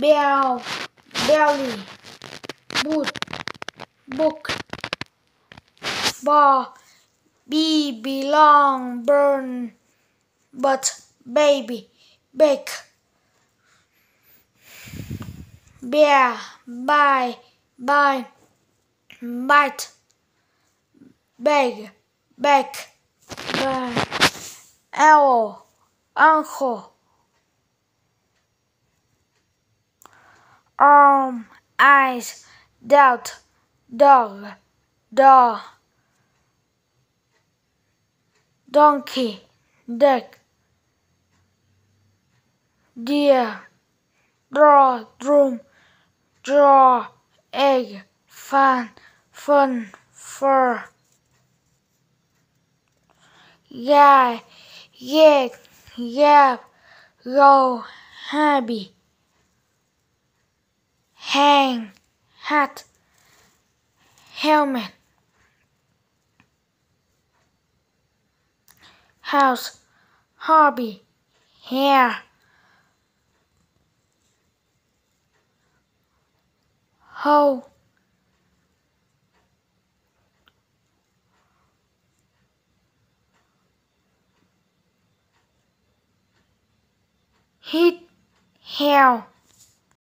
bell, belly, boot, book, ball, bee, belong, burn, but, baby, bake, bear, buy, buy, bite, beg, back, bag, owl, uncle, arm, eyes, doubt, dog, dog, donkey, duck, deer, draw, drum, draw, egg, fan, fun, fur, guy, yet, yap, go, happy, hang, hat, helmet, house, hobby, hair, hoe, heat, hail,